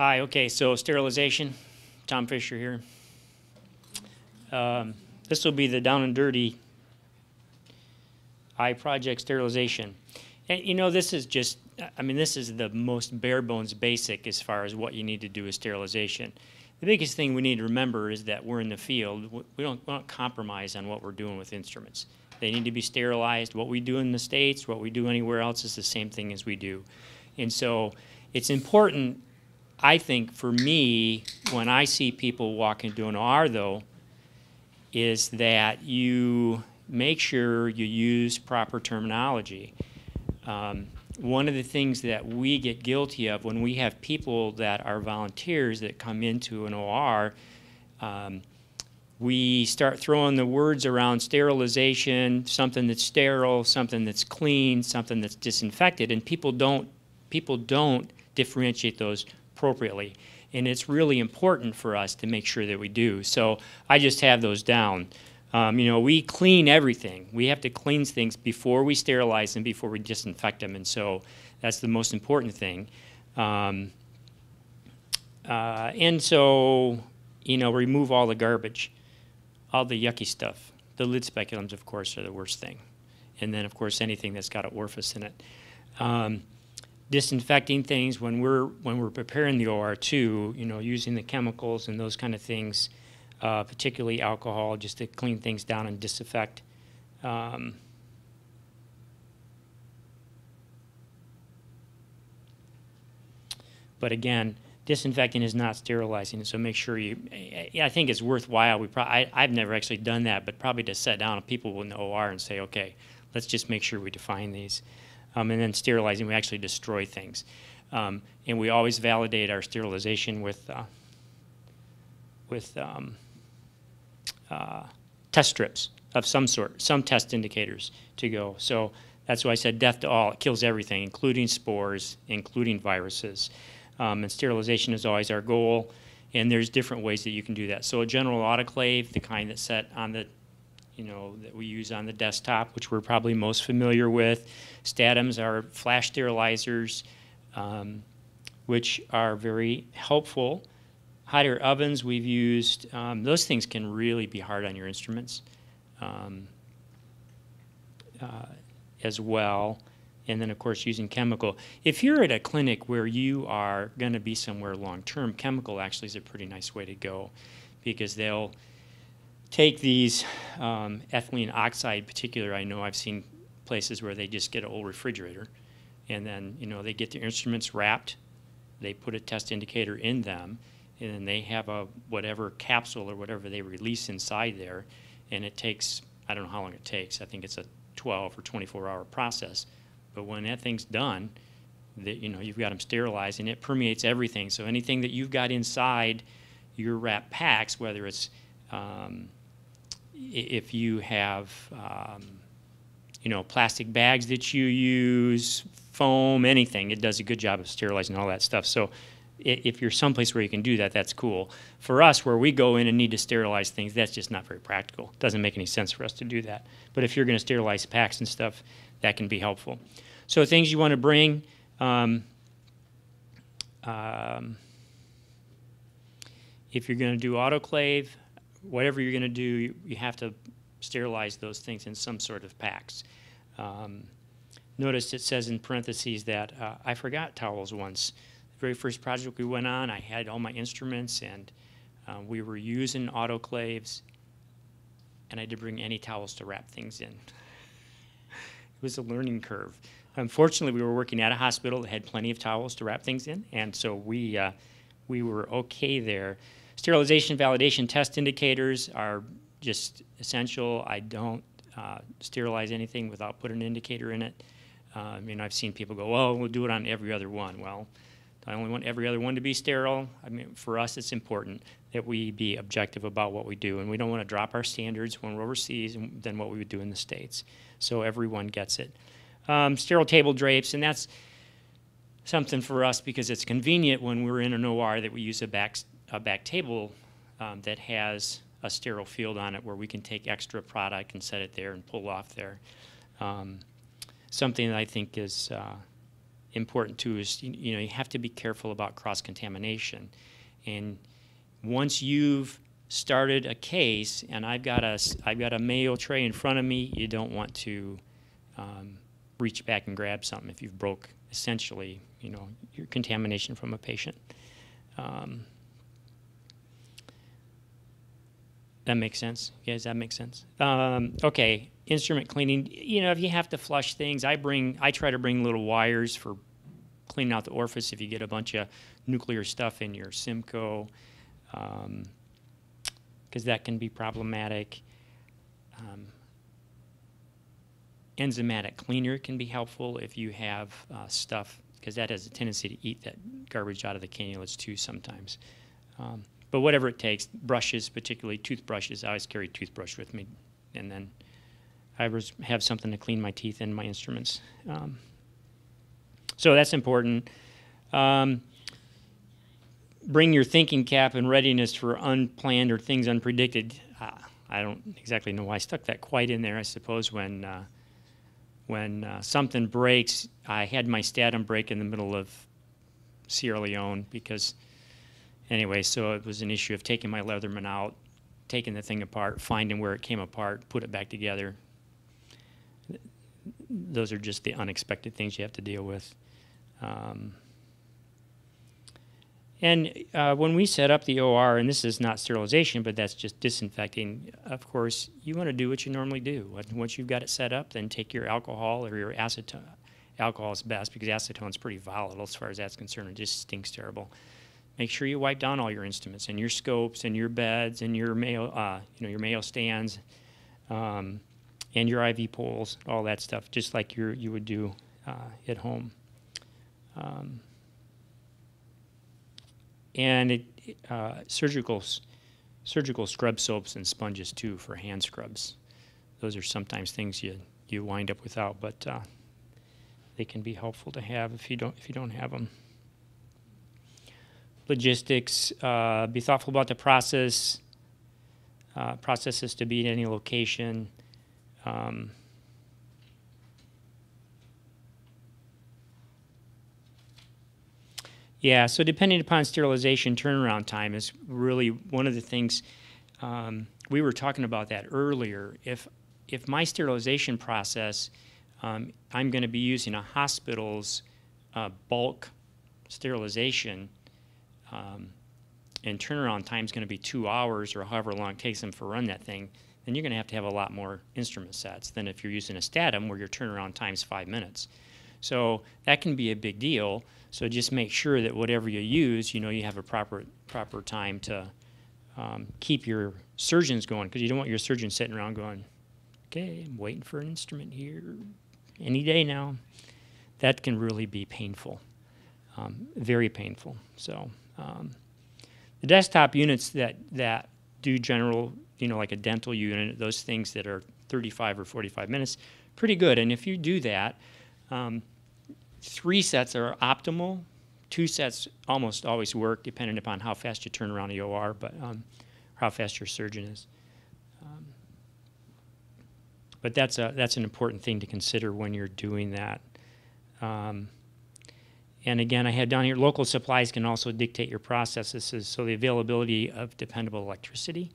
Hi, okay, so sterilization, Tom Fisher here. Um, This will be the down and dirty eye project sterilization. And you know, this is just, I mean, this is the most bare bones basic as far as what you need to do with sterilization. The biggest thing we need to remember is that we're in the field. We don't, we don't compromise on what we're doing with instruments. They need to be sterilized. What we do in the States, what we do anywhere else is the same thing as we do. And so it's important, I think, for me, when I see people walk into an OR though, is that you make sure you use proper terminology. Um, one of the things that we get guilty of when we have people that are volunteers that come into an OR, um, we start throwing the words around sterilization, something that's sterile, something that's clean, something that's disinfected, and people don't people don't differentiate those appropriately. And it's really important for us to make sure that we do. So I just have those down. Um, you know, we clean everything. We have to clean things before we sterilize them, before we disinfect them, and so that's the most important thing. Um, uh, and so, you know, remove all the garbage, all the yucky stuff. The lid speculums, of course, are the worst thing. And then, of course, anything that's got an orifice in it. Um, disinfecting things when we're when we're preparing the OR2, you know, using the chemicals and those kind of things, uh, particularly alcohol, just to clean things down and disinfect. Um, but again, disinfecting is not sterilizing, so make sure you. I think it's worthwhile. We pro- I, I've never actually done that, but probably to sit down people in the OR and say, okay, let's just make sure we define these. Um, and then sterilizing, we actually destroy things. Um, and we always validate our sterilization with, uh, with um, uh, test strips of some sort, some test indicators to go. So that's why I said death to all. It kills everything, including spores, including viruses. Um, and sterilization is always our goal. And there's different ways that you can do that. So a general autoclave, the kind that's set on the you know, that we use on the desktop, which we're probably most familiar with. Statims are flash sterilizers, um, which are very helpful. Hot air ovens we've used. Um, those things can really be hard on your instruments um, uh, as well. And then, of course, using chemical. If you're at a clinic where you are going to be somewhere long term, chemical actually is a pretty nice way to go because they'll take these um, ethylene oxide particular i know i've seen places where they just get an old refrigerator and then you know they get their instruments wrapped they put a test indicator in them and then they have a whatever capsule or whatever they release inside there and it takes i don't know how long it takes i think it's a 12 or 24 hour process but when that thing's done that you know you've got them sterilized and it permeates everything so anything that you've got inside your wrap packs whether it's um, if you have, um, you know, plastic bags that you use, foam, anything, it does a good job of sterilizing all that stuff. So if you're someplace where you can do that, that's cool. For us, where we go in and need to sterilize things, that's just not very practical. It doesn't make any sense for us to do that. But if you're going to sterilize packs and stuff, that can be helpful. So things you want to bring. Um, um, if you're going to do autoclave, whatever you're going to do, you, you, have to sterilize those things in some sort of packs. Um, notice it says in parentheses that uh, I forgot towels once. The very first project we went on, I had all my instruments and uh, we were using autoclaves, and I didn't bring any towels to wrap things in. it was a learning curve. Unfortunately, we were working at a hospital that had plenty of towels to wrap things in, and so we uh, we were okay there. Sterilization validation test indicators are just essential. I don't uh, sterilize anything without putting an indicator in it. I mean, I've seen people go, "Oh, we'll do it on every other one." Well, I only want every other one to be sterile. I mean, for us, it's important that we be objective about what we do, and we don't want to drop our standards when we're overseas than what we would do in the states. So everyone gets it. Um, sterile table drapes, and that's something for us because it's convenient when we're in an OR that we use a back a back table um, that has a sterile field on it where we can take extra product and set it there and pull off there. Um, something that I think is uh, important too is you, you know you have to be careful about cross contamination, and once you've started a case and I've got a I've got a mayo tray in front of me, you don't want to um, reach back and grab something if you've broke essentially you know your contamination from a patient. Um, that makes sense. Does that make sense. Um, okay, instrument cleaning. You know, if you have to flush things, I bring, I try to bring little wires for cleaning out the orifice if you get a bunch of nuclear stuff in your Simcoe, because um, that can be problematic. Um, enzymatic cleaner can be helpful if you have uh, stuff, because that has a tendency to eat that garbage out of the cannulas too sometimes. Um, but whatever it takes, brushes, particularly toothbrushes, I always carry a toothbrush with me, and then I have something to clean my teeth and my instruments. Um, so that's important. Um, bring your thinking cap and readiness for unplanned or things unpredicted. Uh, I don't exactly know why I stuck that quite in there. I suppose when uh, when uh, something breaks, I had my Statim break in the middle of Sierra Leone because anyway, so it was an issue of taking my Leatherman out, taking the thing apart, finding where it came apart, put it back together. Those are just the unexpected things you have to deal with. Um, and uh, when we set up the OR, and this is not sterilization, but that's just disinfecting, of course, you want to do what you normally do. Once you've got it set up, then take your alcohol or your acetone. Alcohol is best because acetone is pretty volatile as far as that's concerned. It just stinks terrible make sure you wipe down all your instruments and your scopes and your beds and your mail, uh, you know, your Mayo stands, um, and your IV poles, all that stuff, just like you you would do uh, at home. Um, and it, uh, surgical surgical scrub soaps and sponges too for hand scrubs. Those are sometimes things you you wind up without, but uh, they can be helpful to have if you don't if you don't have them logistics, uh, be thoughtful about the process, uh, processes to be in any location. Um, yeah, so depending upon sterilization, turnaround time is really one of the things um, we were talking about that earlier. If if my sterilization process, um, I'm going to be using a hospital's uh, bulk sterilization um, and turnaround time is going to be two hours or however long it takes them to run that thing, then you're going to have to have a lot more instrument sets than if you're using a Statim where your turnaround time is five minutes. So that can be a big deal. So just make sure that whatever you use, you know, you have a proper proper time to um, keep your surgeons going because you don't want your surgeon sitting around going, okay, I'm waiting for an instrument here any day now. That can really be painful, um, very painful. So. Um, the desktop units that, that do general, you know, like a dental unit, those things that are 35 or 45 minutes, pretty good. And if you do that, um, three sets are optimal. Two sets almost always work, depending upon how fast you turn around the OR, but um, how fast your surgeon is. Um, but that's a that's an important thing to consider when you're doing that. And again, I had down here, local supplies can also dictate your processes. So the availability of dependable electricity.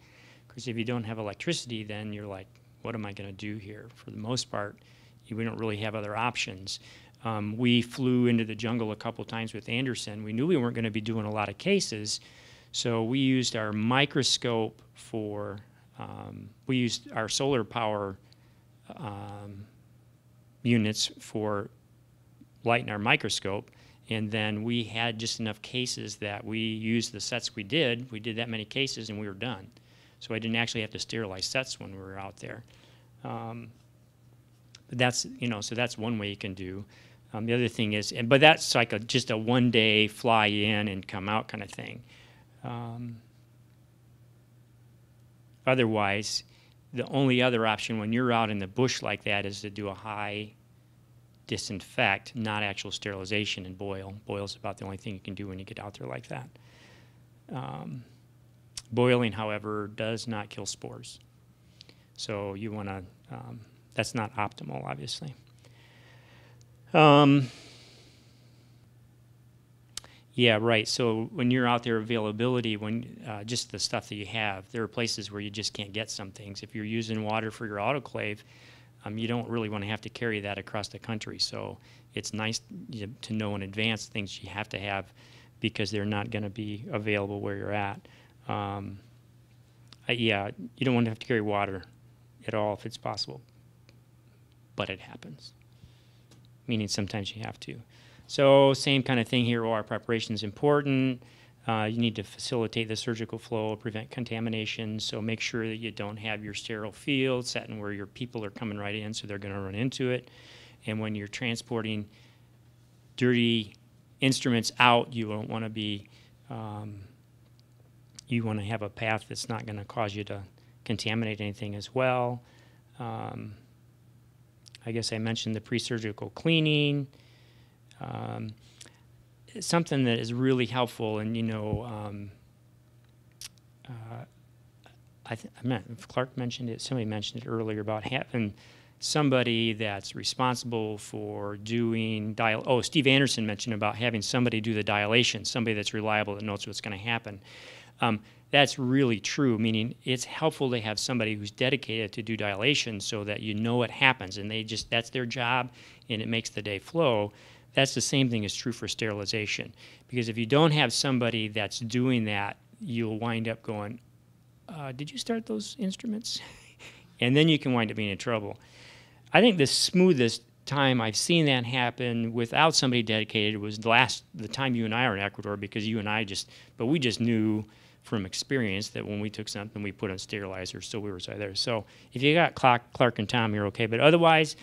Because if you don't have electricity, then you're like, what am I going to do here? For the most part, we don't really have other options. Um, we flew into the jungle a couple times with Anderson. We knew we weren't going to be doing a lot of cases. So we used our microscope for, um, we used our solar power um, units for lighting our microscope and then we had just enough cases that we used the sets we did. We did that many cases and we were done. So I didn't actually have to sterilize sets when we were out there. Um, but that's, you know, so that's one way you can do. Um, the other thing is, and, but that's like a, just a one day fly in and come out kind of thing. Um, otherwise, the only other option when you're out in the bush like that is to do a high disinfect, not actual sterilization and boil. Boil is about the only thing you can do when you get out there like that. Um, boiling, however, does not kill spores. So you want to, um, that's not optimal, obviously. Um, Yeah, right. So when you're out there, availability, when uh, just the stuff that you have, there are places where you just can't get some things. If you're using water for your autoclave, um, you don't really want to have to carry that across the country. So it's nice to know in advance things you have to have because they're not going to be available where you're at. Um, uh, yeah, you don't want to have to carry water at all if it's possible, but it happens. Meaning sometimes you have to. So same kind of thing here. OR preparation is important. Uh, you need to facilitate the surgical flow, prevent contamination. So make sure that you don't have your sterile field setting where your people are coming right in, so they're going to run into it. And when you're transporting dirty instruments out, you don't want to be. Um, you want to have a path that's not going to cause you to contaminate anything as well. Um, I guess I mentioned the pre-surgical cleaning. Um, something that is really helpful, and you know, um, uh, I, th- I meant Clark mentioned it. Somebody mentioned it earlier about having somebody that's responsible for doing dial. Oh, Steve Anderson mentioned about having somebody do the dilation, somebody that's reliable that knows what's going to happen. Um, that's really true, meaning it's helpful to have somebody who's dedicated to do dilation so that you know what happens and they just that's their job and it makes the day flow. That's the same thing is true for sterilization. Because if you don't have somebody that's doing that, you'll wind up going, uh, Did you start those instruments? and then you can wind up being in trouble. I think the smoothest time I've seen that happen without somebody dedicated was the last the time you and I were in Ecuador because you and I just but we just knew from experience that when we took something we put on sterilizer so we were there. So if you got Clark, Clark and Tom you're okay. But otherwise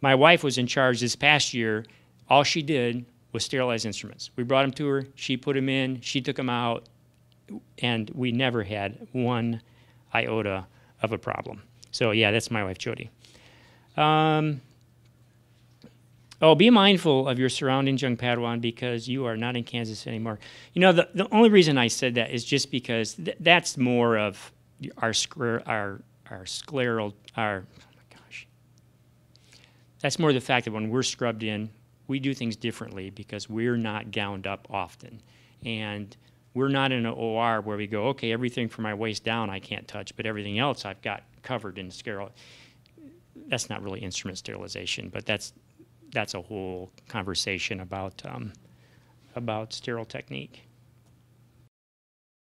my wife was in charge this past year all she did was sterilize instruments. We brought them to her, she put them in, she took them out, and we never had one iota of a problem. So, yeah, that's my wife, Jody. Um, oh, be mindful of your surroundings, young Padawan, because you are not in Kansas anymore. You know, the, the only reason I said that is just because th- that's more of our, scler- our, our scleral, our, oh my gosh. That's more the fact that when we're scrubbed in, we do things differently because we're not gowned up often. And we're not in an OR where we go, okay, everything from my waist down I can't touch, but everything else I've got covered in sterile. That's not really instrument sterilization, but that's that's a whole conversation about um, about sterile technique.